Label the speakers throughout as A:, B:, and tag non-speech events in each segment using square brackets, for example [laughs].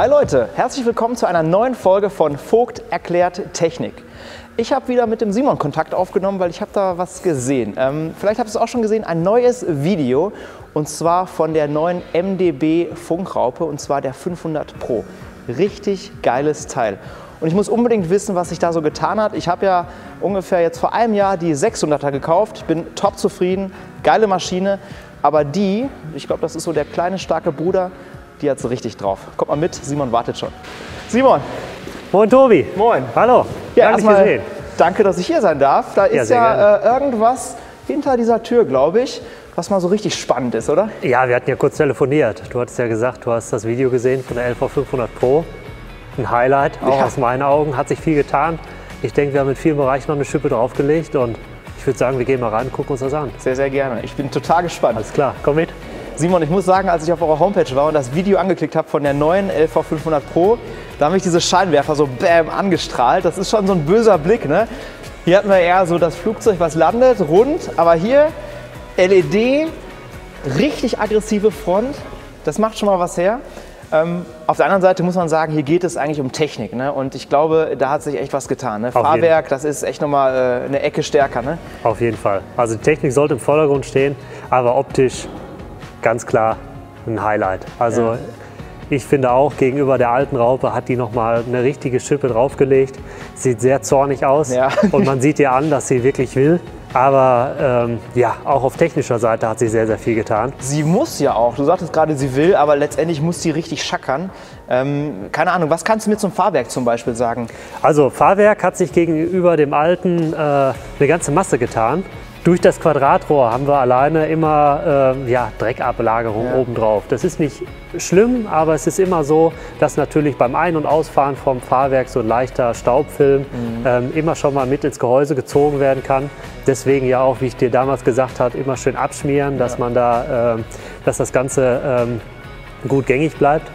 A: Hi Leute, herzlich willkommen zu einer neuen Folge von Vogt erklärt Technik. Ich habe wieder mit dem Simon Kontakt aufgenommen, weil ich habe da was gesehen. Ähm, vielleicht habt ihr es auch schon gesehen, ein neues Video und zwar von der neuen MDB Funkraupe und zwar der 500 Pro. Richtig geiles Teil. Und ich muss unbedingt wissen, was sich da so getan hat. Ich habe ja ungefähr jetzt vor einem Jahr die 600er gekauft. Ich bin top zufrieden, geile Maschine. Aber die, ich glaube, das ist so der kleine, starke Bruder, die hat es richtig drauf. Kommt mal mit, Simon wartet schon. Simon.
B: Moin Tobi.
A: Moin.
B: Hallo.
A: Ja, erstmal danke, dass ich hier sein darf. Da ist ja, äh, irgendwas hinter dieser Tür, glaube ich, was mal so richtig spannend ist, oder?
B: Ja, wir hatten ja kurz telefoniert. Du hattest ja gesagt, du hast das Video gesehen von der LV500 Pro. Ein Highlight, auch ja. aus meinen Augen. Hat sich viel getan. Ich denke, wir haben in vielen Bereichen noch eine Schippe draufgelegt und ich würde sagen, wir gehen mal rein, gucken uns das an.
A: Sehr, sehr gerne. Ich bin total gespannt.
B: Alles klar, komm mit.
A: Simon, ich muss sagen, als ich auf eurer Homepage war und das Video angeklickt habe von der neuen LV500 Pro, da haben mich diese Scheinwerfer so bam angestrahlt. Das ist schon so ein böser Blick. Ne? Hier hatten wir eher so das Flugzeug, was landet, rund. Aber hier LED, richtig aggressive Front. Das macht schon mal was her. Ähm, auf der anderen Seite muss man sagen, hier geht es eigentlich um Technik. Ne? Und ich glaube, da hat sich echt was getan. Ne? Fahrwerk, das ist echt nochmal äh, eine Ecke stärker. Ne?
B: Auf jeden Fall. Also die Technik sollte im Vordergrund stehen, aber optisch ganz klar ein Highlight. Also ja. ich finde auch, gegenüber der alten Raupe hat die nochmal eine richtige Schippe draufgelegt. Sieht sehr zornig aus ja. [laughs] und man sieht ihr an, dass sie wirklich will. Aber ähm, ja, auch auf technischer Seite hat sie sehr, sehr viel getan.
A: Sie muss ja auch. Du sagtest gerade, sie will, aber letztendlich muss sie richtig schackern. Ähm, keine Ahnung, was kannst du mir zum Fahrwerk zum Beispiel sagen?
B: Also Fahrwerk hat sich gegenüber dem alten äh, eine ganze Masse getan. Durch das Quadratrohr haben wir alleine immer äh, ja, Dreckablagerung ja. obendrauf. Das ist nicht schlimm, aber es ist immer so, dass natürlich beim Ein- und Ausfahren vom Fahrwerk so ein leichter Staubfilm mhm. ähm, immer schon mal mit ins Gehäuse gezogen werden kann. Deswegen ja auch, wie ich dir damals gesagt habe, immer schön abschmieren, dass man da, äh, dass das Ganze ähm, gut gängig bleibt.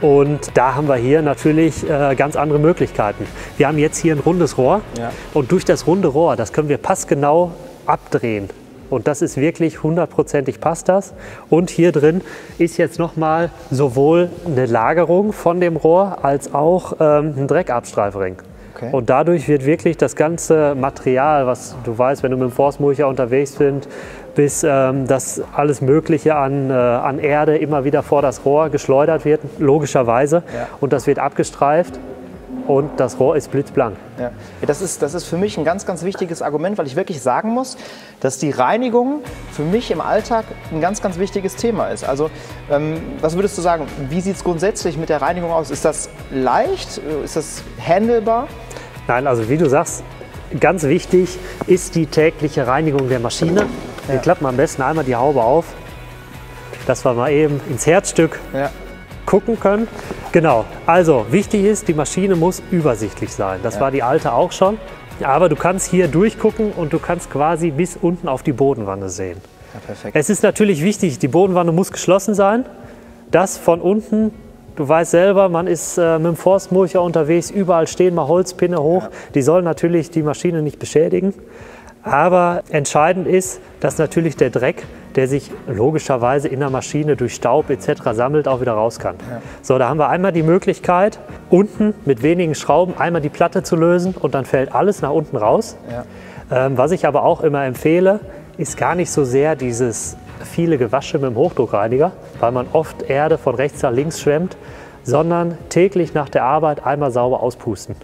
B: Und da haben wir hier natürlich äh, ganz andere Möglichkeiten. Wir haben jetzt hier ein rundes Rohr ja. und durch das runde Rohr, das können wir passgenau abdrehen. Und das ist wirklich hundertprozentig passt das. Und hier drin ist jetzt nochmal sowohl eine Lagerung von dem Rohr als auch ähm, ein Dreckabstreifring. Okay. Und dadurch wird wirklich das ganze Material, was du weißt, wenn du mit dem Forstmulcher unterwegs bist, bis ähm, das alles Mögliche an, äh, an Erde immer wieder vor das Rohr geschleudert wird, logischerweise. Ja. Und das wird abgestreift und das Rohr ist blitzblank.
A: Ja. Das, ist, das ist für mich ein ganz, ganz wichtiges Argument, weil ich wirklich sagen muss, dass die Reinigung für mich im Alltag ein ganz, ganz wichtiges Thema ist. Also, ähm, was würdest du sagen, wie sieht es grundsätzlich mit der Reinigung aus? Ist das leicht? Ist das handelbar?
B: Nein, also wie du sagst, ganz wichtig ist die tägliche Reinigung der Maschine. Ja. Wir klappen am besten einmal die Haube auf, dass wir mal eben ins Herzstück ja gucken können. Genau, also wichtig ist, die Maschine muss übersichtlich sein. Das ja. war die alte auch schon. Aber du kannst hier durchgucken und du kannst quasi bis unten auf die Bodenwanne sehen. Ja, perfekt. Es ist natürlich wichtig, die Bodenwanne muss geschlossen sein. Das von unten, du weißt selber, man ist äh, mit dem Forstmulcher unterwegs, überall stehen mal Holzpinne hoch. Ja. Die sollen natürlich die Maschine nicht beschädigen. Aber entscheidend ist, dass natürlich der Dreck der sich logischerweise in der Maschine durch Staub etc. sammelt, auch wieder raus kann. Ja. So, da haben wir einmal die Möglichkeit, unten mit wenigen Schrauben einmal die Platte zu lösen und dann fällt alles nach unten raus. Ja. Ähm, was ich aber auch immer empfehle, ist gar nicht so sehr dieses viele Gewasche mit dem Hochdruckreiniger, weil man oft Erde von rechts nach links schwemmt, sondern täglich nach der Arbeit einmal sauber auspusten.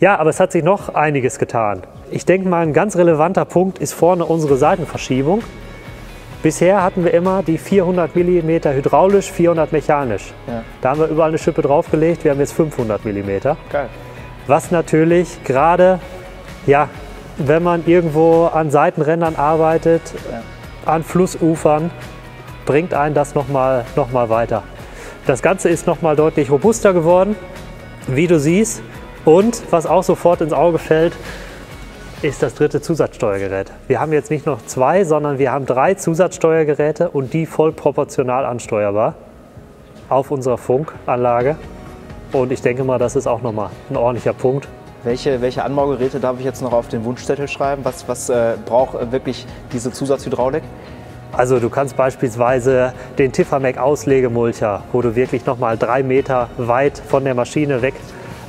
B: Ja, aber es hat sich noch einiges getan. Ich denke mal, ein ganz relevanter Punkt ist vorne unsere Seitenverschiebung. Bisher hatten wir immer die 400 mm hydraulisch, 400 mechanisch. Ja. Da haben wir überall eine Schippe draufgelegt, wir haben jetzt 500 mm. Geil. Was natürlich gerade, ja, wenn man irgendwo an Seitenrändern arbeitet, ja. an Flussufern, bringt einen das nochmal noch mal weiter. Das Ganze ist nochmal deutlich robuster geworden, wie du siehst. Und was auch sofort ins Auge fällt, ist das dritte Zusatzsteuergerät. Wir haben jetzt nicht noch zwei, sondern wir haben drei Zusatzsteuergeräte und die voll proportional ansteuerbar auf unserer Funkanlage. Und ich denke mal, das ist auch nochmal ein ordentlicher Punkt.
A: Welche, welche Anbaugeräte darf ich jetzt noch auf den Wunschzettel schreiben? Was, was äh, braucht wirklich diese Zusatzhydraulik?
B: Also du kannst beispielsweise den Tifamec Auslegemulcher, wo du wirklich nochmal drei Meter weit von der Maschine weg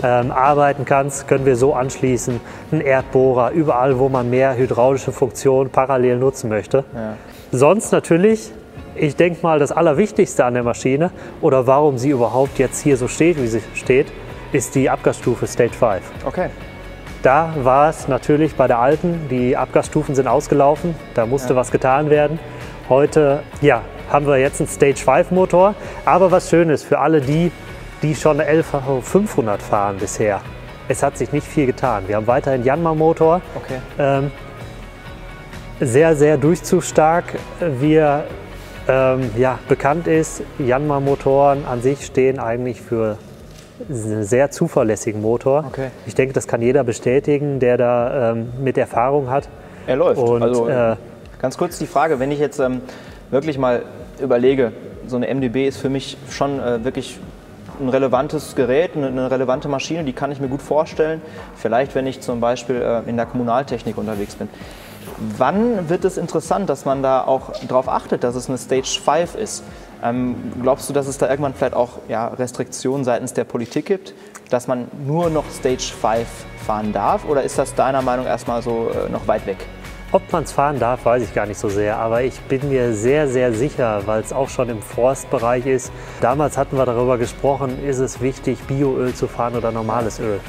B: ähm, arbeiten kannst, können wir so anschließen. Ein Erdbohrer, überall, wo man mehr hydraulische Funktionen parallel nutzen möchte. Ja. Sonst natürlich, ich denke mal, das Allerwichtigste an der Maschine oder warum sie überhaupt jetzt hier so steht, wie sie steht, ist die Abgasstufe Stage 5.
A: Okay.
B: Da war es natürlich bei der alten, die Abgasstufen sind ausgelaufen, da musste ja. was getan werden. Heute ja, haben wir jetzt einen Stage 5 Motor, aber was schön ist für alle die, die schon eine LV500 fahren bisher. Es hat sich nicht viel getan. Wir haben weiterhin Janma Motor.
A: Okay.
B: Ähm, sehr, sehr durchzugsstark. Wir ähm, ja, bekannt ist, Janma Motoren an sich stehen eigentlich für einen sehr zuverlässigen Motor.
A: Okay.
B: Ich denke, das kann jeder bestätigen, der da ähm, mit Erfahrung hat.
A: Er läuft. Und, also, äh, ganz kurz die Frage, wenn ich jetzt ähm, wirklich mal überlege, so eine MDB ist für mich schon äh, wirklich ein relevantes Gerät, eine, relevante Maschine, die kann ich mir gut vorstellen. Vielleicht, wenn ich zum Beispiel äh, in der Kommunaltechnik unterwegs bin. Wann wird es interessant, dass man da auch darauf achtet, dass es eine Stage 5 ist? Ähm, glaubst du, dass es da irgendwann vielleicht auch ja, Restriktionen seitens der Politik gibt, dass man nur noch Stage 5 fahren darf? Oder ist das deiner Meinung erstmal so äh, noch weit weg?
B: Ob man es fahren darf, weiß ich gar nicht so sehr, aber ich bin mir sehr, sehr sicher, weil es auch schon im Forstbereich ist. Damals hatten wir darüber gesprochen, ist es wichtig, Bioöl zu fahren oder normales Öl.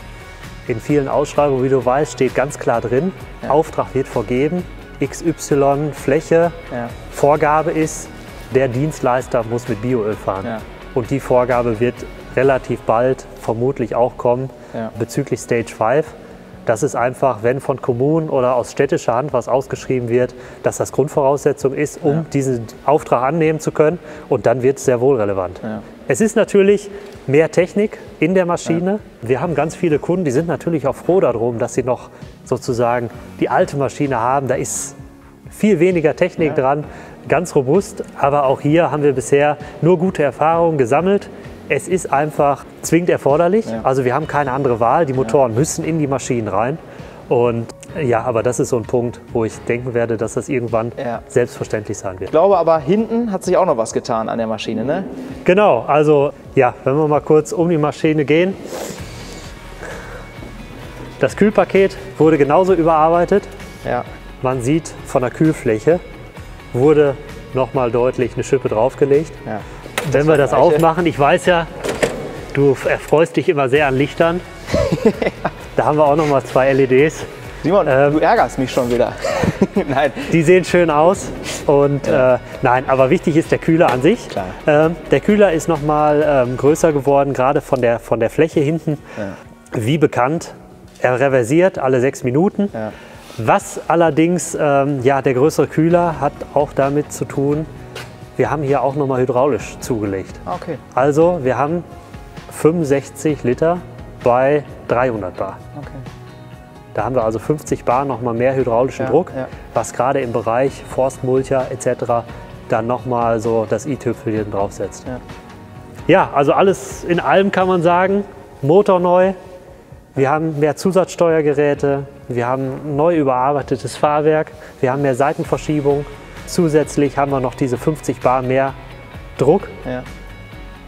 B: In vielen Ausschreibungen, wie du weißt, steht ganz klar drin, ja. Auftrag wird vergeben, XY Fläche, ja. Vorgabe ist, der Dienstleister muss mit Bioöl fahren. Ja. Und die Vorgabe wird relativ bald vermutlich auch kommen bezüglich Stage 5. Das ist einfach, wenn von Kommunen oder aus städtischer Hand was ausgeschrieben wird, dass das Grundvoraussetzung ist, um ja. diesen Auftrag annehmen zu können. Und dann wird es sehr wohl relevant. Ja. Es ist natürlich mehr Technik in der Maschine. Ja. Wir haben ganz viele Kunden, die sind natürlich auch froh darum, dass sie noch sozusagen die alte Maschine haben. Da ist viel weniger Technik dran, ganz robust. Aber auch hier haben wir bisher nur gute Erfahrungen gesammelt. Es ist einfach zwingend erforderlich. Ja. Also wir haben keine andere Wahl. Die Motoren ja. müssen in die Maschinen rein. Und ja, aber das ist so ein Punkt, wo ich denken werde, dass das irgendwann ja. selbstverständlich sein wird.
A: Ich glaube aber, hinten hat sich auch noch was getan an der Maschine, ne?
B: Genau, also ja, wenn wir mal kurz um die Maschine gehen. Das Kühlpaket wurde genauso überarbeitet.
A: Ja.
B: Man sieht von der Kühlfläche wurde nochmal deutlich eine Schippe draufgelegt. Ja wenn wir das aufmachen, ich weiß ja, du erfreust dich immer sehr an Lichtern. [laughs] Da haben wir auch noch mal zwei LEDs.
A: Simon, ähm, du ärgerst mich schon wieder. [laughs]
B: nein. Die sehen schön aus. Und ja. äh, nein, aber wichtig ist der Kühler an sich. Ähm, der Kühler ist noch mal ähm, größer geworden, gerade von der, von der Fläche hinten. Ja. Wie bekannt, er reversiert alle sechs Minuten. Ja. Was allerdings, ähm, ja, der größere Kühler hat auch damit zu tun, wir haben hier auch nochmal hydraulisch zugelegt.
A: Okay.
B: Also wir haben 65 Liter bei 300 Bar.
A: Okay.
B: Da haben wir also 50 Bar nochmal mehr hydraulischen ja, Druck, ja. was gerade im Bereich Forstmulcher etc. dann nochmal so das i-Tüpfelchen draufsetzt. Ja. ja, also alles in allem kann man sagen, Motor neu, wir haben mehr Zusatzsteuergeräte, wir haben neu überarbeitetes Fahrwerk, wir haben mehr Seitenverschiebung, Zusätzlich haben wir noch diese 50 Bar mehr Druck.
A: Ja.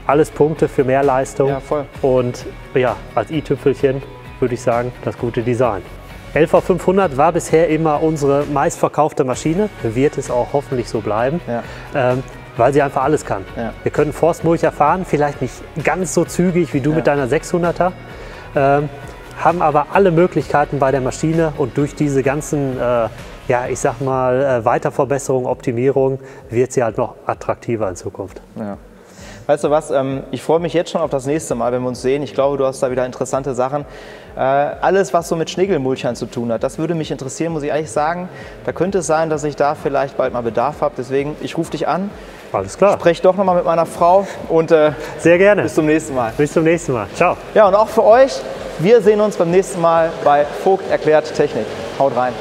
B: Alles Punkte für mehr Leistung.
A: Ja, voll.
B: Und ja, als i-Tüpfelchen würde ich sagen, das gute Design. LV 500 war bisher immer unsere meistverkaufte Maschine, wird es auch hoffentlich so bleiben,
A: ja.
B: ähm, weil sie einfach alles kann.
A: Ja.
B: Wir können Forstmulcher fahren, vielleicht nicht ganz so zügig wie du ja. mit deiner 600er, ähm, haben aber alle Möglichkeiten bei der Maschine und durch diese ganzen äh, ja, ich sag mal, äh, Weiterverbesserung, Optimierung wird sie halt noch attraktiver in Zukunft.
A: Ja. Weißt du was, ähm, ich freue mich jetzt schon auf das nächste Mal, wenn wir uns sehen. Ich glaube, du hast da wieder interessante Sachen. Äh, alles, was so mit Schnegelmulchern zu tun hat, das würde mich interessieren, muss ich ehrlich sagen. Da könnte es sein, dass ich da vielleicht bald mal Bedarf habe. Deswegen, ich rufe dich an.
B: Alles klar.
A: Spreche doch nochmal mit meiner Frau und
B: äh, sehr gerne.
A: Bis zum nächsten Mal.
B: Bis zum nächsten Mal. Ciao.
A: Ja, und auch für euch, wir sehen uns beim nächsten Mal bei Vogt erklärt Technik. Haut rein.